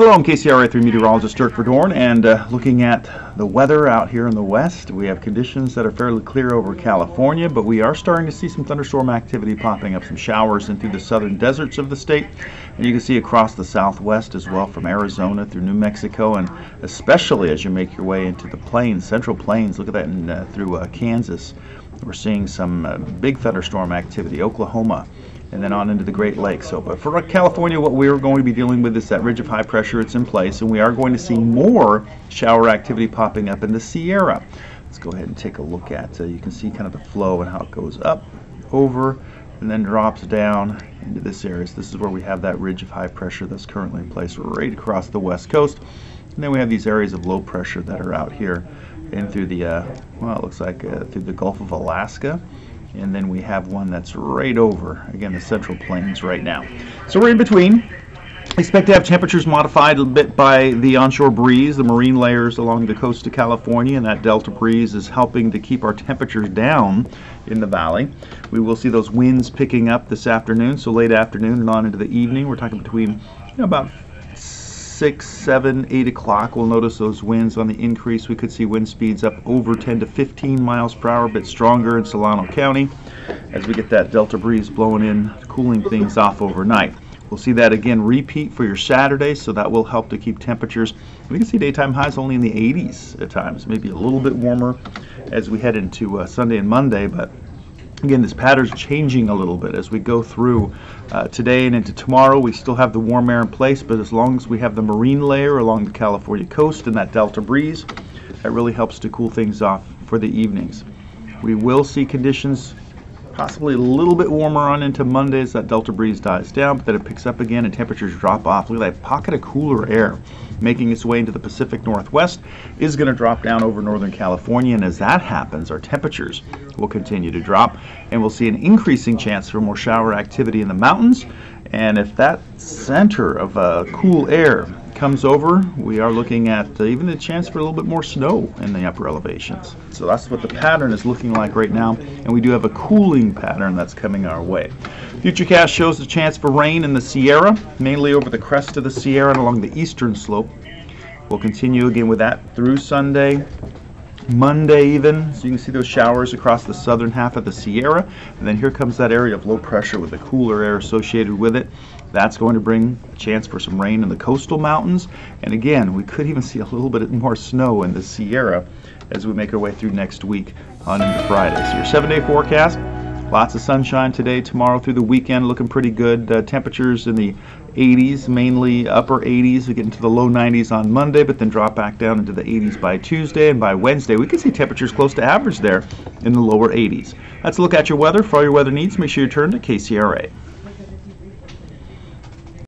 Hello, I'm KCRA 3 meteorologist Dirk Verdoorn, and uh, looking at the weather out here in the west, we have conditions that are fairly clear over California, but we are starting to see some thunderstorm activity popping up, some showers into the southern deserts of the state, and you can see across the southwest as well from Arizona through New Mexico, and especially as you make your way into the plains, central plains, look at that in, uh, through uh, Kansas. We're seeing some uh, big thunderstorm activity, Oklahoma, and then on into the Great Lakes. So, but for California, what we're going to be dealing with is that ridge of high pressure. It's in place, and we are going to see more shower activity popping up in the Sierra. Let's go ahead and take a look at. Uh, you can see kind of the flow and how it goes up, over, and then drops down into this area. So this is where we have that ridge of high pressure that's currently in place right across the west coast. And then we have these areas of low pressure that are out here in through the, uh, well, it looks like uh, through the Gulf of Alaska and then we have one that's right over, again, the central plains right now. So we're in between. Expect to have temperatures modified a bit by the onshore breeze, the marine layers along the coast of California, and that delta breeze is helping to keep our temperatures down in the valley. We will see those winds picking up this afternoon, so late afternoon and on into the evening. We're talking between you know, about 6, 7, 8 o'clock, we'll notice those winds on the increase. We could see wind speeds up over 10 to 15 miles per hour, a bit stronger in Solano County as we get that delta breeze blowing in, cooling things off overnight. We'll see that again repeat for your Saturday, so that will help to keep temperatures. We can see daytime highs only in the 80s at times, maybe a little bit warmer as we head into uh, Sunday and Monday, but Again, this pattern's changing a little bit as we go through uh, today and into tomorrow. We still have the warm air in place, but as long as we have the marine layer along the California coast and that delta breeze, that really helps to cool things off for the evenings. We will see conditions possibly a little bit warmer on into Monday as that delta breeze dies down, but then it picks up again and temperatures drop off. Look at that pocket of cooler air making its way into the Pacific Northwest is going to drop down over Northern California, and as that happens, our temperatures will continue to drop, and we'll see an increasing chance for more shower activity in the mountains. And if that center of uh, cool air comes over, we are looking at even a chance for a little bit more snow in the upper elevations. So that's what the pattern is looking like right now, and we do have a cooling pattern that's coming our way. Futurecast shows the chance for rain in the Sierra, mainly over the crest of the Sierra and along the eastern slope. We'll continue again with that through Sunday, Monday even. So you can see those showers across the southern half of the Sierra. And then here comes that area of low pressure with the cooler air associated with it. That's going to bring a chance for some rain in the coastal mountains. And again, we could even see a little bit more snow in the Sierra as we make our way through next week on into Friday. So your seven-day forecast, lots of sunshine today, tomorrow through the weekend, looking pretty good. Uh, temperatures in the 80s, mainly upper 80s. We get into the low 90s on Monday, but then drop back down into the 80s by Tuesday. And by Wednesday, we can see temperatures close to average there in the lower 80s. Let's look at your weather. For all your weather needs, make sure you turn to KCRA.